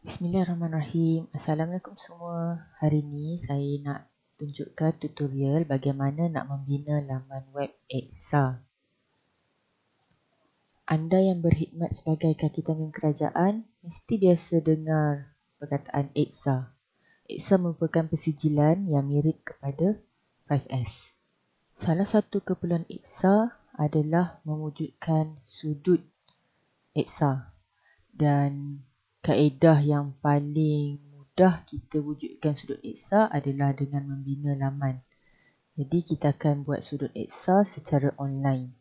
Bismillahirrahmanirrahim. Assalamualaikum semua. Hari ini saya nak tunjukkan tutorial bagaimana nak membina laman web EXA. Anda yang berkhidmat sebagai kaki tangan kerajaan mesti biasa dengar perkataan EXA. EXA merupakan persijilan yang mirip kepada 5S. Salah satu keperluan EXA adalah mewujudkan sudut EXA dan kaedah yang paling mudah kita wujudkan sudut eksa adalah dengan membina laman. Jadi kita akan buat sudut eksa secara online.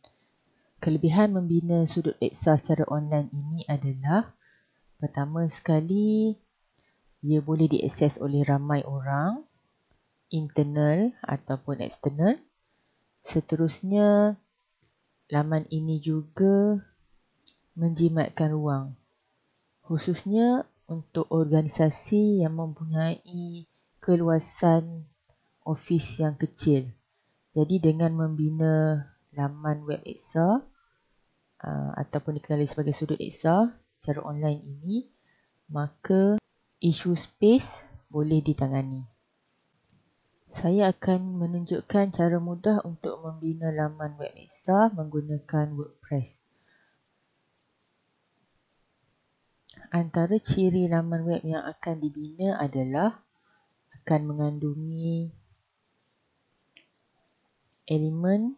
Kelebihan membina sudut eksa secara online ini adalah pertama sekali ia boleh diakses oleh ramai orang internal ataupun eksternal. Seterusnya laman ini juga menjimatkan ruang khususnya untuk organisasi yang mempunyai keluasan ofis yang kecil. Jadi dengan membina laman web EXA uh, ataupun dikenali sebagai sudut EXA secara online ini, maka isu space boleh ditangani. Saya akan menunjukkan cara mudah untuk membina laman web EXA menggunakan WordPress. Antara ciri laman web yang akan dibina adalah akan mengandungi elemen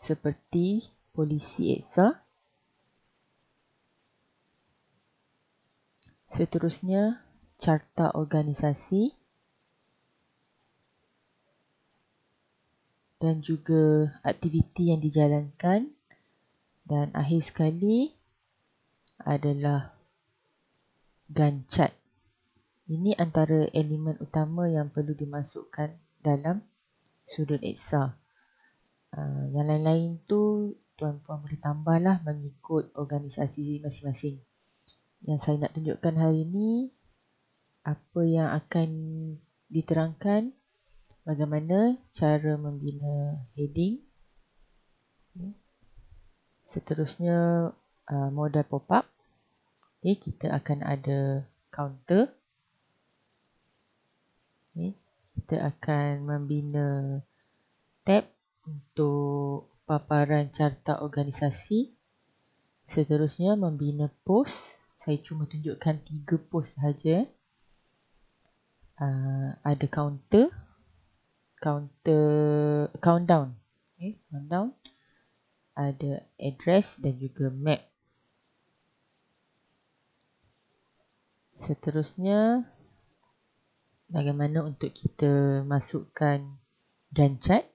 seperti polisi EXA. Seterusnya, carta organisasi dan juga aktiviti yang dijalankan dan akhir sekali adalah gancat. Ini antara elemen utama yang perlu dimasukkan dalam sudut eksa. Uh, yang lain-lain tu tuan-puan boleh tambahlah mengikut organisasi masing-masing. Yang saya nak tunjukkan hari ini apa yang akan diterangkan bagaimana cara membina heading. Seterusnya uh, modal pop-up. Okay, kita akan ada counter. Okay, kita akan membina tab untuk paparan carta organisasi. Seterusnya membina post. Saya cuma tunjukkan tiga post sahaja. Uh, ada counter. Counter countdown. Okay, countdown. Ada address dan juga map. Seterusnya, bagaimana untuk kita masukkan gancat.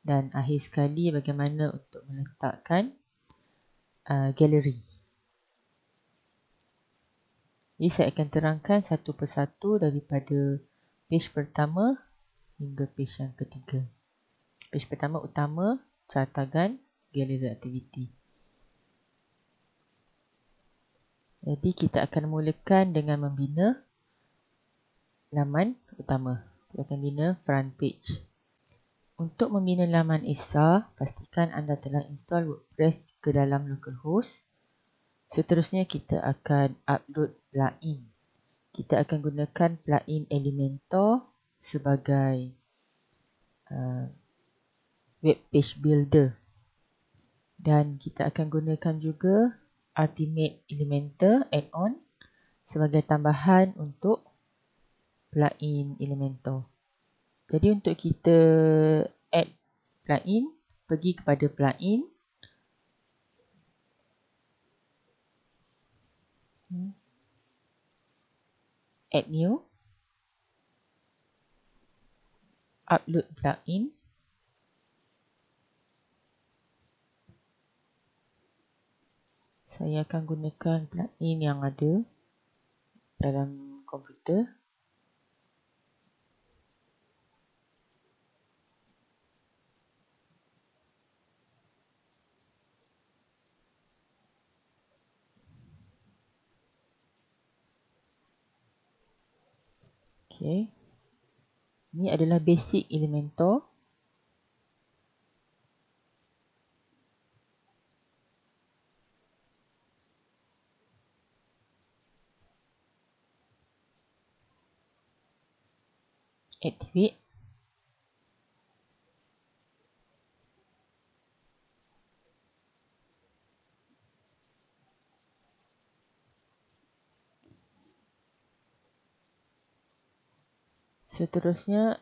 Dan akhir sekali, bagaimana untuk meletakkan uh, galeri. Jadi saya akan terangkan satu persatu daripada page pertama hingga page yang ketiga. Page pertama utama, cartagan, galeri aktiviti. Jadi kita akan mulakan dengan membina laman utama. Kita akan bina front page. Untuk membina laman ESA, pastikan anda telah install WordPress ke dalam localhost. Seterusnya kita akan upload plugin. Kita akan gunakan plugin Elementor sebagai uh, web page builder. Dan kita akan gunakan juga Ultimate Elementor add-on sebagai tambahan untuk plugin Elementor. Jadi untuk kita add plugin, pergi kepada plugin. Hmm. Add new. Upload plugin. Saya akan gunakan plugin yang ada dalam komputer Okay. Ini adalah basic Elementor. Activate. Seterusnya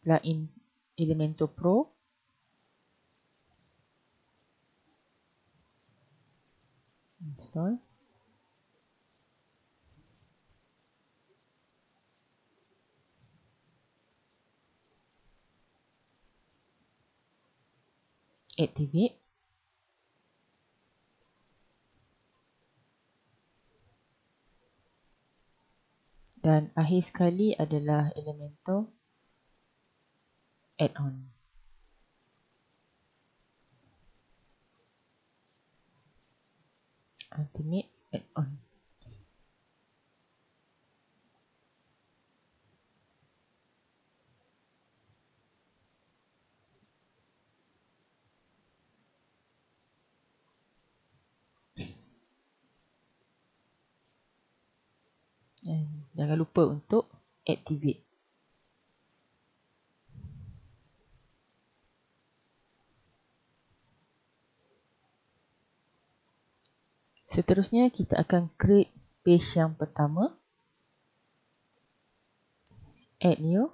plugin Elementor Pro. Install activate dan akhir sekali adalah Elementor add-on. Ultimate add-on. Dan jangan lupa untuk activate. Seterusnya kita akan create page yang pertama. Add new.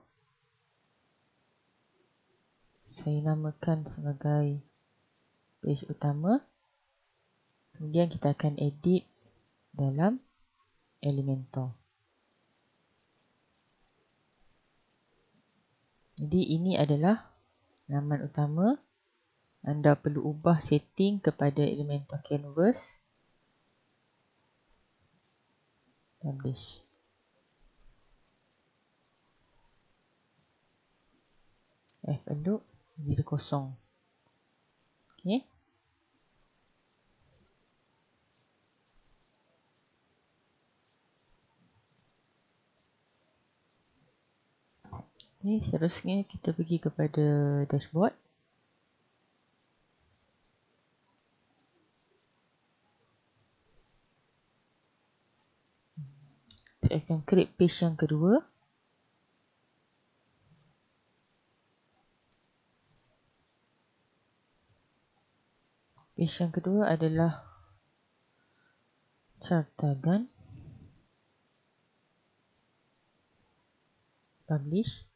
Saya namakan sebagai page utama. Kemudian kita akan edit dalam Elementor. Jadi ini adalah laman utama. Anda perlu ubah setting kepada Elementor Canvas. Publish. F penduk bila kosong. Okay. Ni seterusnya kita pergi kepada dashboard. Saya akan create page yang kedua. Page yang kedua adalah carta gun. Publish.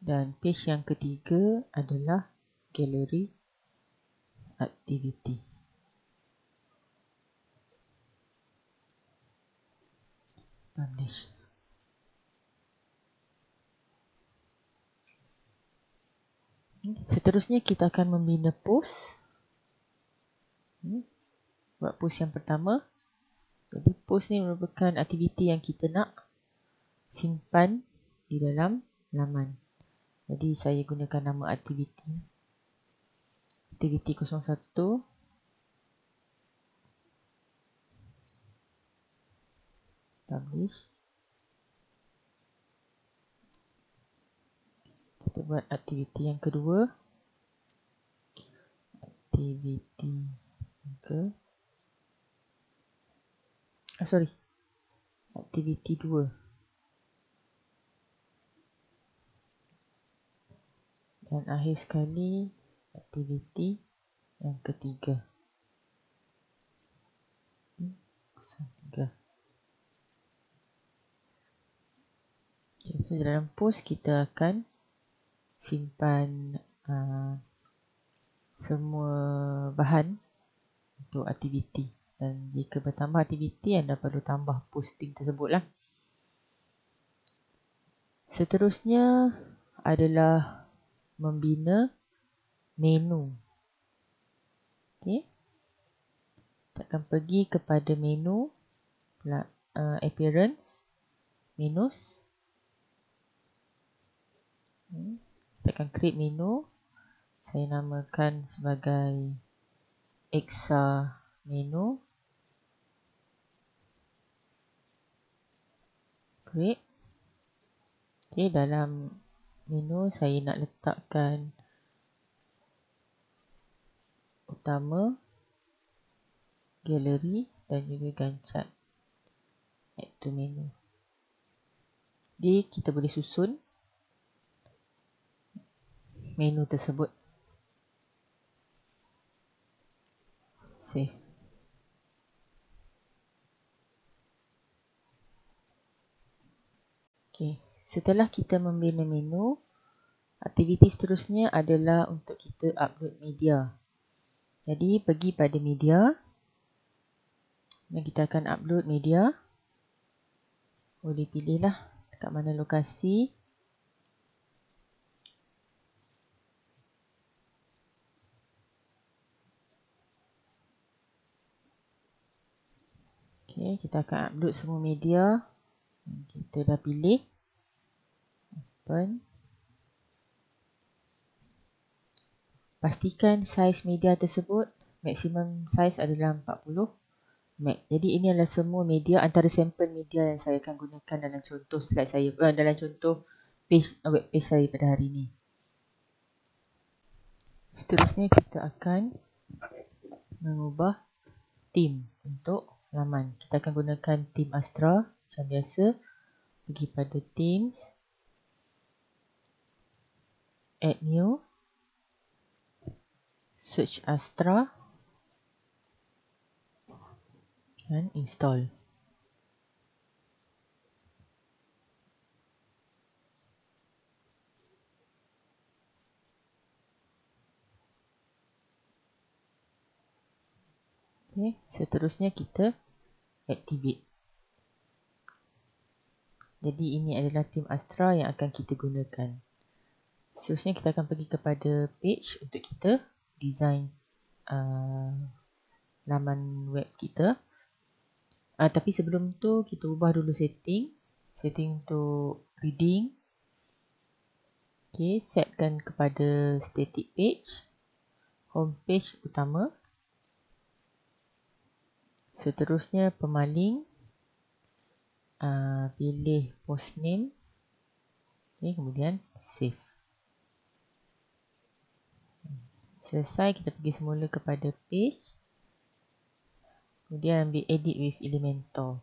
Dan page yang ketiga adalah gallery activity. Publish. Seterusnya kita akan membina post. Hmm. Buat post yang pertama. Jadi post ni merupakan aktiviti yang kita nak simpan di dalam laman. Jadi saya gunakan nama aktiviti. Aktiviti 01. Publish. Kita buat aktiviti yang kedua. Aktiviti ke Ah, sorry. Aktiviti 2. Dan akhir sekali aktiviti yang ketiga. Okay, so dalam post kita akan simpan uh, semua bahan untuk aktiviti dan jika bertambah aktiviti anda perlu tambah posting tersebut lah. Seterusnya adalah membina menu. Okey. Kita akan pergi kepada menu uh, appearance menus. Hmm. Kita akan create menu. Saya namakan sebagai exa menu. Create. Okey, dalam menu saya nak letakkan utama gallery dan juga gancat add to menu Jadi kita boleh susun menu tersebut. Save. Okay. Setelah kita membina menu, aktiviti seterusnya adalah untuk kita upload media. Jadi pergi pada media dan kita akan upload media. Boleh pilihlah dekat mana lokasi. Okay, kita akan upload semua media. Kita dah pilih open pastikan saiz media tersebut maksimum saiz adalah 40 meg jadi ini adalah semua media antara sampel media yang saya akan gunakan dalam contoh slide saya uh, dalam contoh page uh, web page saya pada hari ini. Seterusnya kita akan mengubah theme untuk laman. Kita akan gunakan theme Astra macam biasa. Pergi pada themes add new search Astra dan install Okay, seterusnya kita activate. Jadi ini adalah tim Astra yang akan kita gunakan. Seterusnya kita akan pergi kepada page untuk kita design uh, laman web kita. Uh, tapi sebelum tu kita ubah dulu setting. Setting untuk reading. Okay, setkan kepada static page. Home page utama. Seterusnya pemaling. Uh, pilih post name. Okay, kemudian save. Selesai kita pergi semula kepada page. Kemudian ambil edit with Elementor.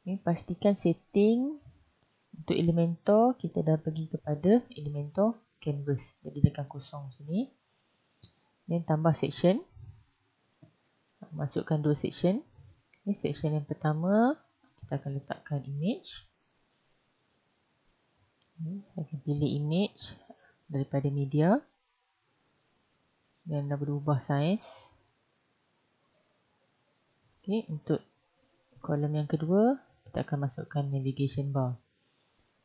Okay, pastikan setting untuk Elementor kita dah pergi kepada Elementor canvas. Jadi dekat kosong sini. Dan tambah section. Masukkan dua section. Ini section yang pertama kita akan letakkan image. Saya akan pilih image daripada media dan dah berubah saiz. Okay, untuk kolom yang kedua, kita akan masukkan navigation bar.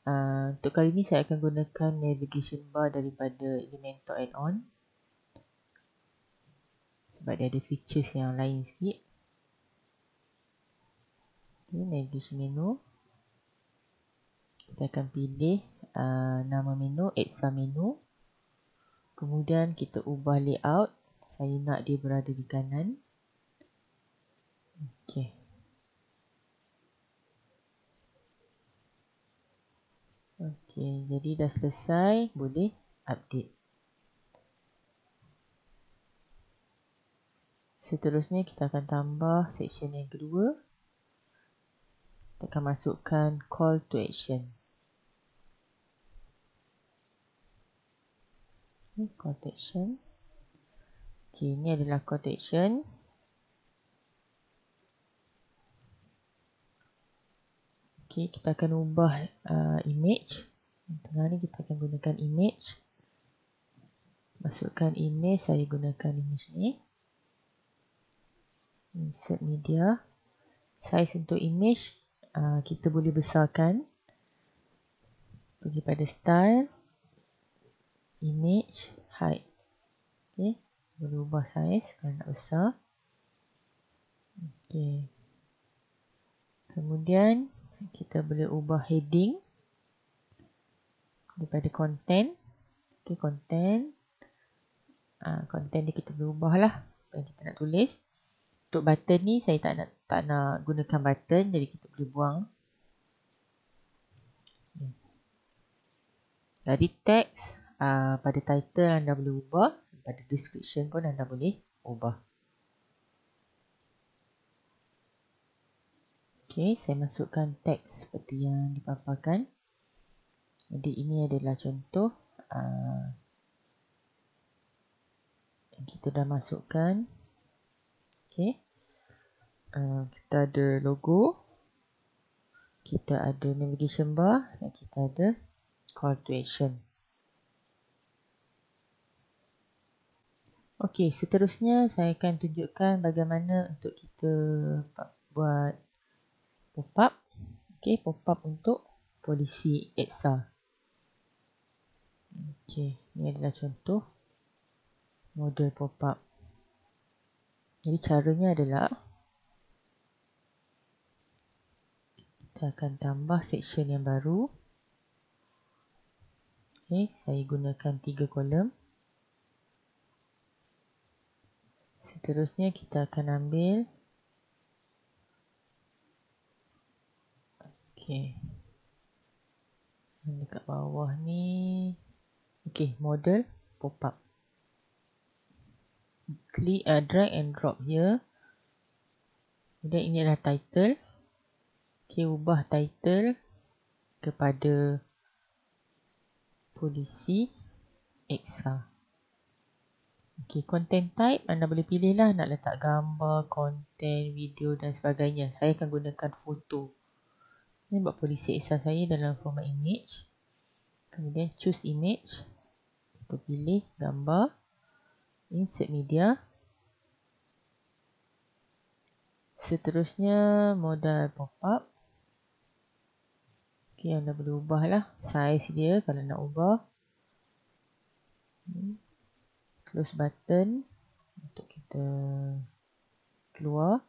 Uh, untuk kali ini saya akan gunakan navigation bar daripada Elementor add-on sebab dia ada features yang lain sikit. Okay, navigation menu. Kita akan pilih uh, nama menu, exa menu. Kemudian kita ubah layout. Saya nak dia berada di kanan. Okey. Okey, jadi dah selesai, boleh update. Seterusnya kita akan tambah section yang kedua. Kita akan masukkan call to action. Ni quotation. Ok ni adalah quotation. Ok kita akan ubah uh, image. Tengah ni kita akan gunakan image. Masukkan image saya gunakan image ni. Insert media. Size untuk image uh, kita boleh besarkan. Pergi pada style image height. Okey, boleh ubah saiz kalau nak besar. Okey. Kemudian kita boleh ubah heading daripada content. Okey, content. Ah, content ni kita boleh ubah lah yang kita nak tulis. Untuk button ni saya tak nak tak nak gunakan button jadi kita boleh buang. Dari teks uh, pada title anda boleh ubah pada description pun anda boleh ubah Okey, saya masukkan teks seperti yang dipaparkan. Jadi ini adalah contoh uh, yang kita dah masukkan. Okey. Uh, kita ada logo. Kita ada navigation bar dan kita ada call to action. Okey, seterusnya saya akan tunjukkan bagaimana untuk kita buat pop-up. Okey, pop-up untuk polisi EXA. Okey, ini adalah contoh model pop-up. Jadi caranya adalah kita akan tambah section yang baru. Okey, saya gunakan tiga kolom. Seterusnya kita akan ambil Okey. Dekat bawah ni Okey, model pop up. Klik uh, drag and drop here. Kemudian ini adalah title. Okey, ubah title kepada polisi EXA. Okay, content type anda boleh pilih lah nak letak gambar, content, video dan sebagainya. Saya akan gunakan foto. Ini buat polisi Excel saya dalam format image. Kemudian choose image. Kita pilih gambar. Insert media. Seterusnya modal pop-up. Okay, anda boleh ubah lah size dia kalau nak ubah. Hmm close button untuk kita keluar.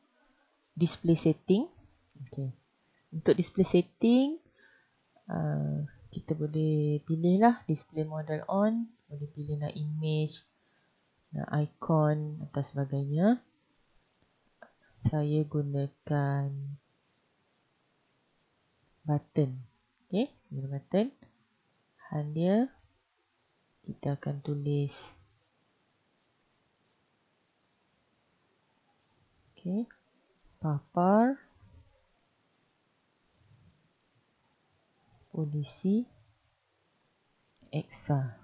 Display setting. Okay. untuk display setting uh, kita boleh pilih lah display model on. Boleh pilih nak image nak icon atau sebagainya. Saya gunakan button. Okay, button. Hal dia kita akan tulis Okey. Papar. Polisi. Exa.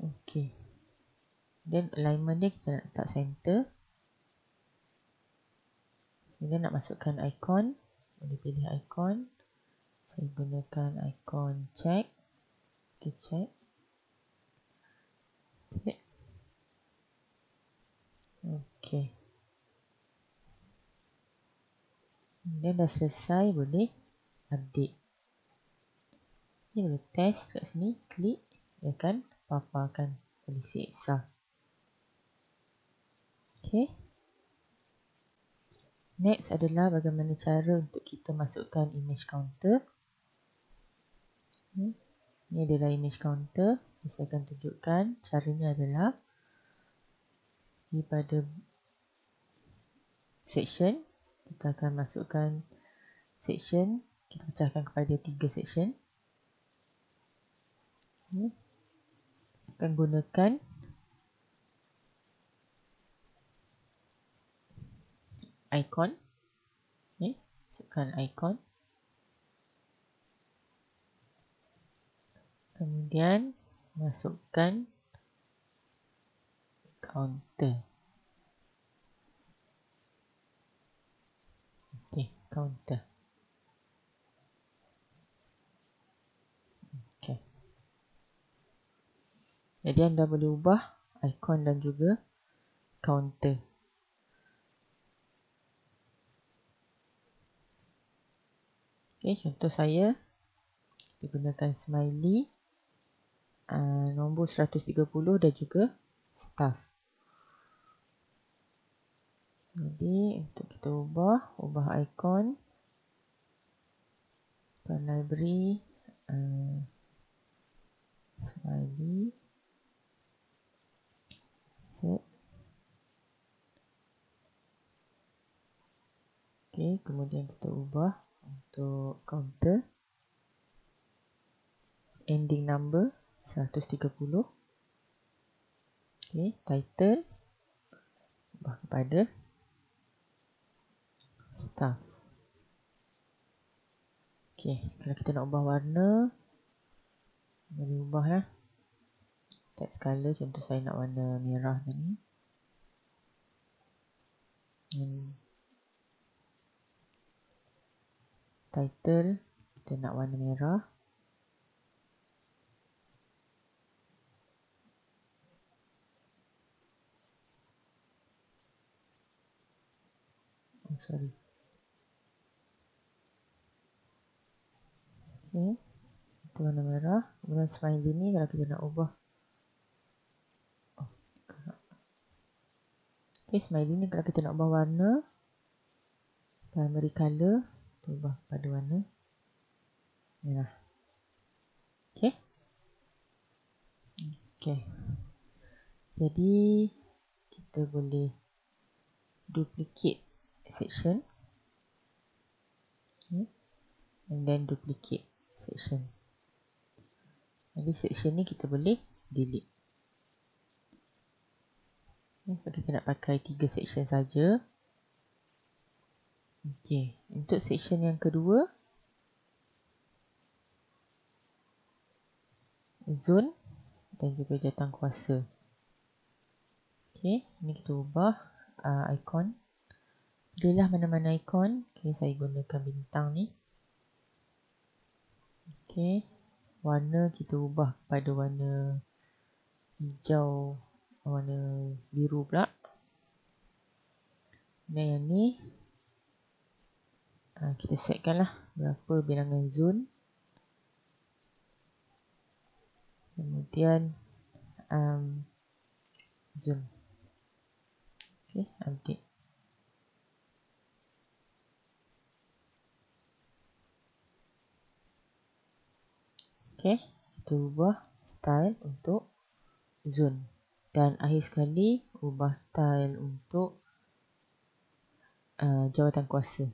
Okey. Dan alignment dia kita nak letak center. Kemudian nak masukkan icon. Boleh pilih icon. Saya gunakan icon check. Okay, check. Okay. Okey. Dia dah selesai boleh update. Ini boleh test kat sini, klik dia akan paparkan polisi EXA. Okey. Next adalah bagaimana cara untuk kita masukkan image counter. Ini adalah image counter. Saya akan tunjukkan caranya adalah di pada section kita akan masukkan section kita pecahkan kepada tiga section okay. akan gunakan icon okay. masukkan icon kemudian masukkan counter. Okey, counter. Okey. Jadi anda boleh ubah icon dan juga counter. Okey, contoh saya gunakan smiley uh, nombor 130 dan juga staff. Jadi untuk kita ubah, ubah icon ke library uh, smiley. Set. Okay, kemudian kita ubah untuk counter. Ending number 130 Okay, title. Ubah kepada staff. Okey, kalau kita nak ubah warna, boleh ubah lah. Text color, contoh saya nak warna merah ni. Hmm. Title, kita nak warna merah. Oh, sorry. Okay. Itu warna merah. Kemudian smiley ni kalau kita nak ubah. Oh, okay, smiley ni kalau kita nak ubah warna. Primary color. Kita ubah pada warna merah. Okay. Okay. Jadi, kita boleh duplicate section. Okay. And then duplicate section. Jadi section ni kita boleh delete. Okay, kita nak pakai tiga section saja. Okey, untuk section yang kedua zone dan juga jawatan kuasa. Okey, ini kita ubah uh, ikon. Pilihlah mana-mana ikon. Okey, saya gunakan bintang ni. Okey. Warna kita ubah kepada warna hijau, warna biru pula. Dan yang ni ha, kita setkan lah berapa bilangan zone. Kemudian um, zone. Okay, update. Okay, kita ubah style untuk zone. Dan akhir sekali, ubah style untuk uh, jawatan kuasa.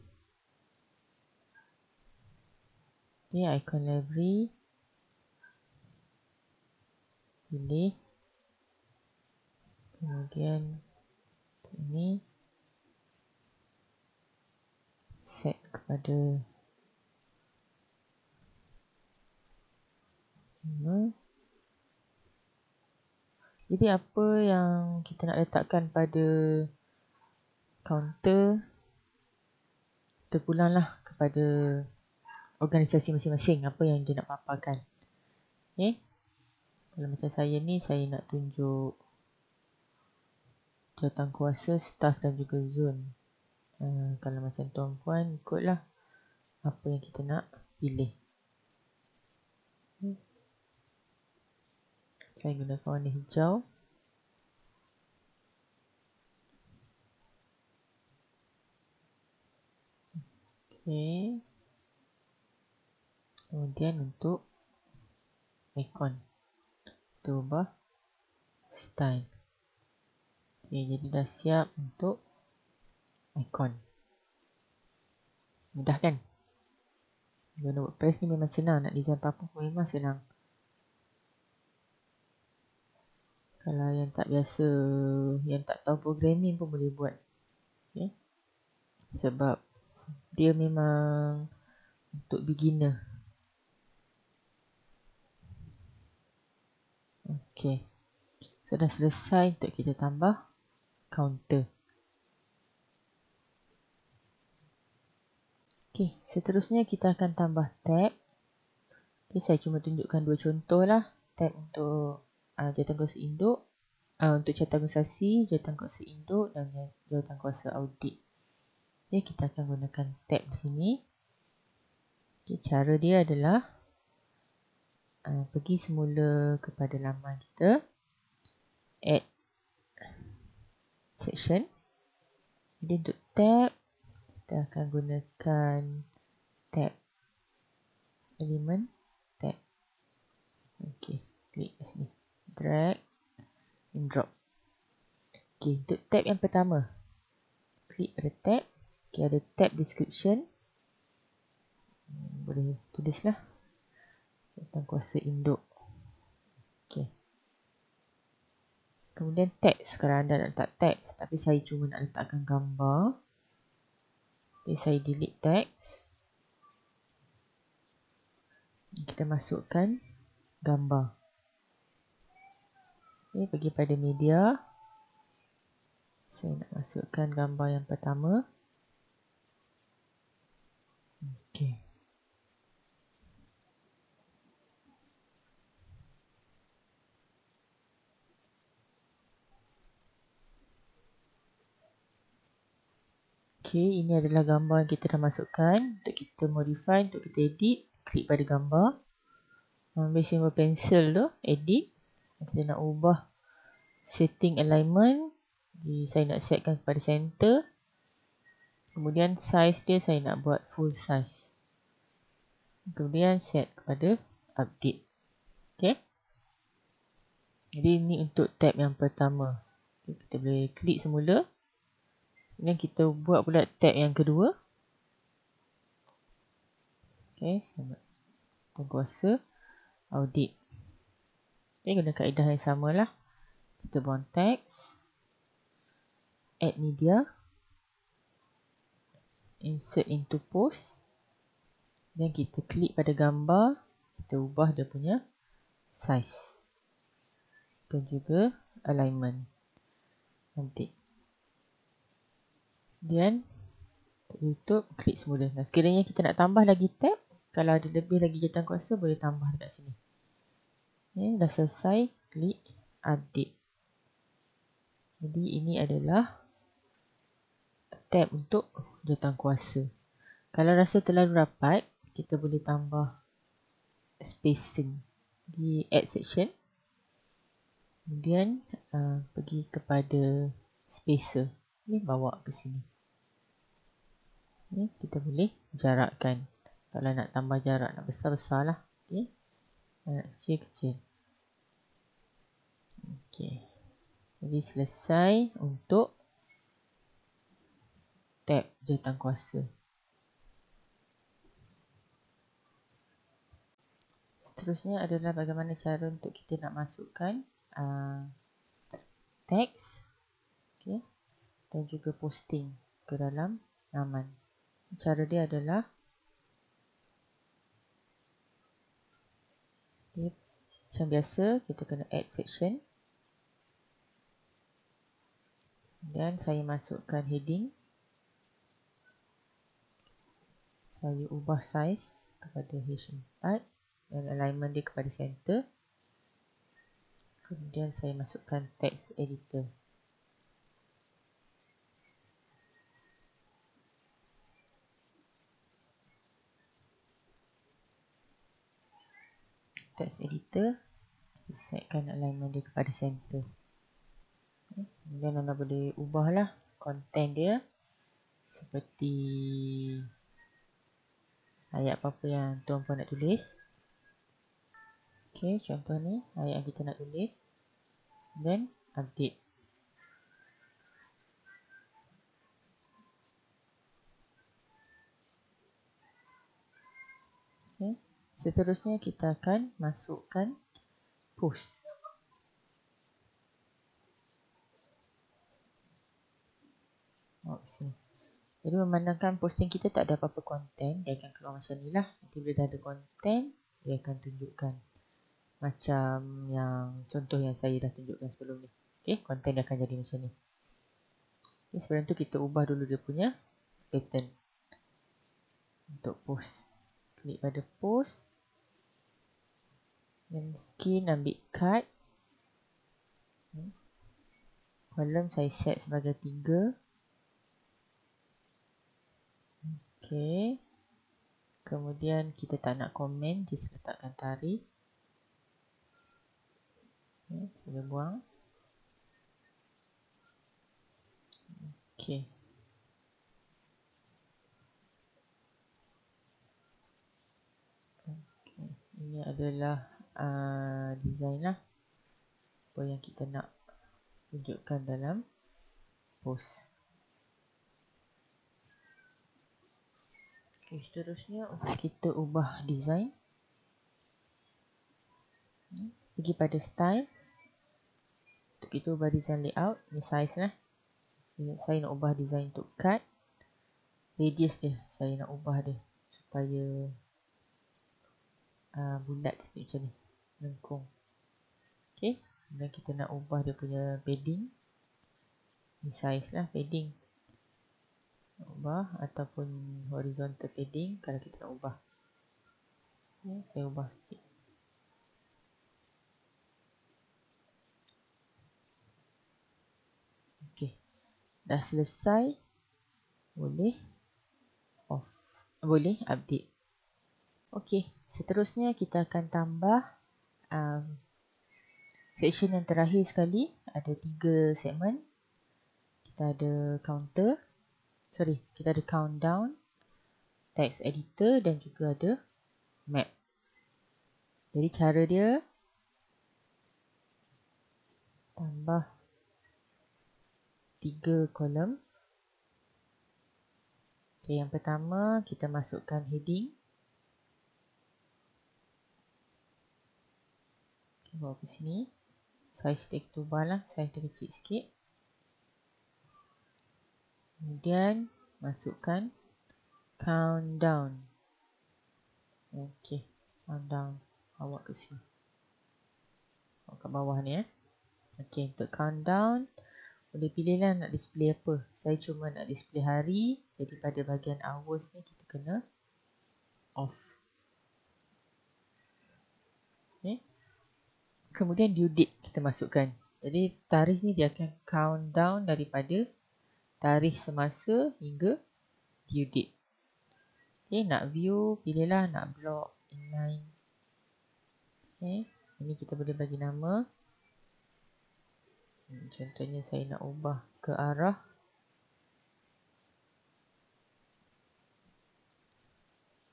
Okay, icon library. Pilih. Kemudian, ini. Set kepada Jadi apa yang kita nak letakkan pada counter terpulanglah kepada organisasi masing-masing apa yang dia nak paparkan. Okay. Kalau macam saya ni saya nak tunjuk jawatan kuasa, staff dan juga zone. Uh, kalau macam tuan puan ikutlah apa yang kita nak pilih. Hmm. Saya gunakan warna hijau. Okey. Kemudian untuk icon. Kita ubah style. Okey, jadi dah siap untuk icon. Mudah kan? Guna WordPress ni memang senang. Nak design apa-apa memang senang. Kalau yang tak biasa, yang tak tahu programming pun boleh buat. Okay. Sebab dia memang untuk beginner. Okay. So dah selesai untuk kita tambah counter. Okay, seterusnya kita akan tambah tab. Okay, saya cuma tunjukkan dua contoh lah. Tab untuk uh, jawatan kuasa induk uh, untuk jawatan kuasa si, jawatan kuasa induk dan jawatan kuasa audit. Okay, kita akan gunakan tab di sini. Okay, cara dia adalah uh, pergi semula kepada laman kita. Add section. Jadi untuk tab, kita akan gunakan tab element tab. Okay, klik di sini drag and drop. Ok untuk tab yang pertama. Klik pada tab. Ok ada tab description. Boleh tulislah tentang kuasa induk. Ok kemudian text sekarang anda nak letak text tapi saya cuma nak letakkan gambar. Ok Okay, saya delete text. Kita masukkan gambar. Okay, pergi pada media. Saya nak masukkan gambar yang pertama. Okay. Okay, ini adalah gambar yang kita dah masukkan. Untuk kita modify, untuk kita edit, klik pada gambar. Ambil simbol pensel tu, edit. Kita nak ubah setting alignment. Jadi, saya nak setkan kepada center. Kemudian size dia saya nak buat full size. Kemudian set kepada update. Okay. Jadi ini untuk tab yang pertama. kita boleh klik semula. Kemudian kita buat pula tab yang kedua. Okay, selamat. Penguasa audit. Okay, guna kaedah yang sama lah. Kita buang teks. Add media. Insert into post. Dan kita klik pada gambar. Kita ubah dia punya size. Dan juga alignment. Nanti. Kemudian tutup, klik semula. Nah, sekiranya kita nak tambah lagi tab, kalau ada lebih lagi jatuh kuasa, boleh tambah dekat sini. Okay, dah selesai, klik update. Jadi ini adalah tab untuk jatuh kuasa. Kalau rasa terlalu rapat, kita boleh tambah spacing di add section. Kemudian uh, pergi kepada spacer ni bawa ke sini. Ni kita boleh jarakkan. Kalau nak tambah jarak nak besar-besar lah. Okay. Nak kecil-kecil. Okay. Jadi selesai untuk tab jawatan kuasa. Seterusnya adalah bagaimana cara untuk kita nak masukkan uh, teks. Okay dan juga posting ke dalam laman. Cara dia adalah okay, macam biasa kita kena add section dan saya masukkan heading. Saya ubah size kepada H4 dan alignment dia kepada center. Kemudian saya masukkan text editor. Text editor setkan alignment dia kepada center kemudian anda boleh ubahlah content dia seperti ayat apa-apa yang tuan puan nak tulis. Ok contoh ni ayat yang kita nak tulis. Then update. Ok Seterusnya kita akan masukkan post. Oh, sini. Jadi memandangkan posting kita tak ada apa-apa konten, dia akan keluar macam ni lah. Nanti bila dah ada konten, dia akan tunjukkan. Macam yang contoh yang saya dah tunjukkan sebelum ni. Okay, konten dia akan jadi macam ni. Okay, sebelum tu kita ubah dulu dia punya pattern. Untuk post klik pada post dan skin ambil cut column saya set sebagai 3 ok kemudian kita tak nak komen just letakkan tarik okay, boleh buang. Ok ini adalah uh, design lah apa yang kita nak tunjukkan dalam post okay, seterusnya untuk kita ubah design. Hmm, pergi pada style. Untuk kita ubah design layout ni size lah. Saya nak ubah design untuk cut. Radius dia saya nak ubah dia supaya uh, bulat sikit macam ni lengkung. Ok kemudian kita nak ubah dia punya padding ni size lah padding ubah ataupun horizontal padding kalau kita nak ubah. Okay, saya ubah sikit. Ok dah selesai? Boleh? Off. Boleh update. Ok seterusnya kita akan tambah um, section yang terakhir sekali. Ada tiga segmen. Kita ada counter sorry kita ada countdown. Text editor dan juga ada map. Jadi cara dia tambah tiga kolom. Okay, yang pertama kita masukkan heading. Bawa ke sini. Size tag tu bar lah size dia kecil sikit kemudian masukkan countdown. Ok countdown. Bawa ke sini. Bawa ke bawah ni eh. Ok untuk countdown boleh pilih lah nak display apa. Saya cuma nak display hari. Jadi pada bahagian hours ni kita kena off. Kemudian due date kita masukkan. Jadi tarikh ni dia akan count down daripada tarikh semasa hingga due date. Okay, nak view, pilihlah nak block, inline. Okay, ini kita boleh bagi nama. Hmm, contohnya saya nak ubah ke arah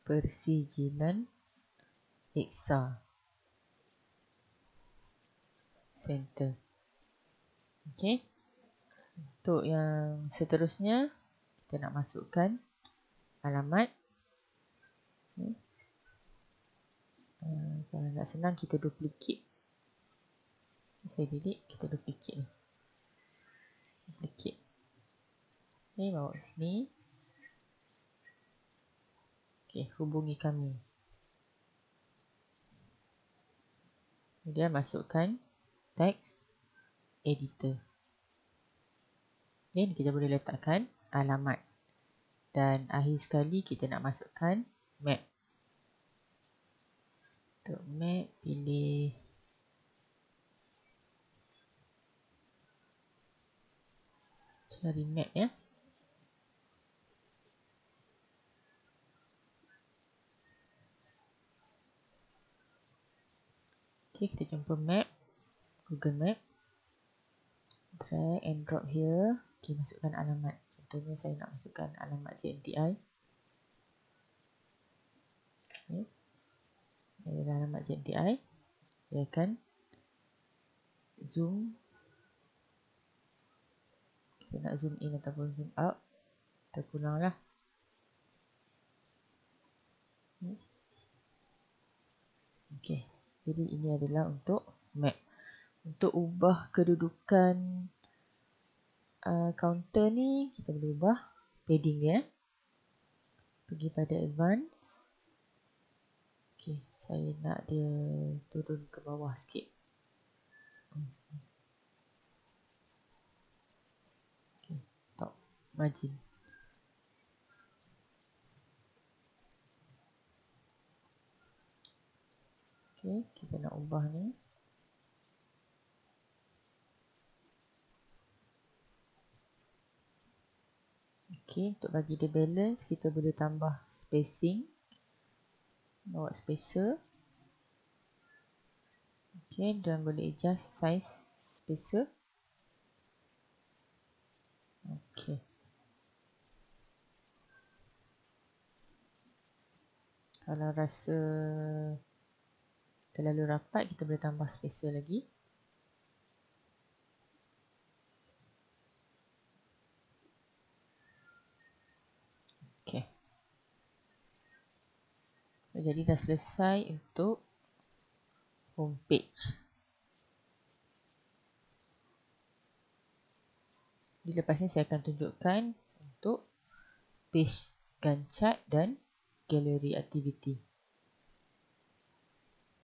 persijilan Exa center. Okey. Untuk yang seterusnya kita nak masukkan alamat. Uh, kalau nak senang kita duplicate. Saya delete, kita duplicate ni. Duplicate. Okay, bawa sini. Okay, hubungi kami. Kemudian masukkan text editor. Okay, kita boleh letakkan alamat. Dan akhir sekali kita nak masukkan map. Untuk map, pilih cari map ya. Okay, kita jumpa map. Google Map drag and drop here ok masukkan alamat. Contohnya saya nak masukkan alamat JNTI ok ini adalah alamat JNTI dia akan zoom. Kita nak zoom in ataupun zoom out. Kita lah ok jadi ini adalah untuk map. Untuk ubah kedudukan uh, counter ni kita boleh ubah padding dia pergi pada advance. Ok saya nak dia turun ke bawah sikit. Ok top margin. Ok kita nak ubah ni Okey, untuk bagi dia balance, kita boleh tambah spacing. Bawa spacer. Okey, dan boleh adjust size spacer. Okey. Kalau rasa terlalu rapat, kita boleh tambah spacer lagi. Jadi dah selesai untuk homepage. Di lepas ni saya akan tunjukkan untuk page dapatkan chart dan galeri aktiviti.